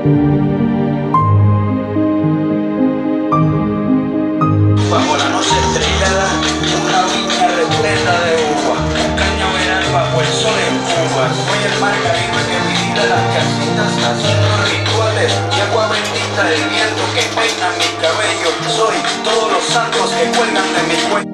Bajo la noche estrellada, una viña repleta de uvas, un cañaveral bajo el sol en Cuba. Soy el mar Caribe que visita las casitas haciendo rituales y agua bendita del viento que peina mi cabello. Soy todos los santos que cuelgan de mi cuello.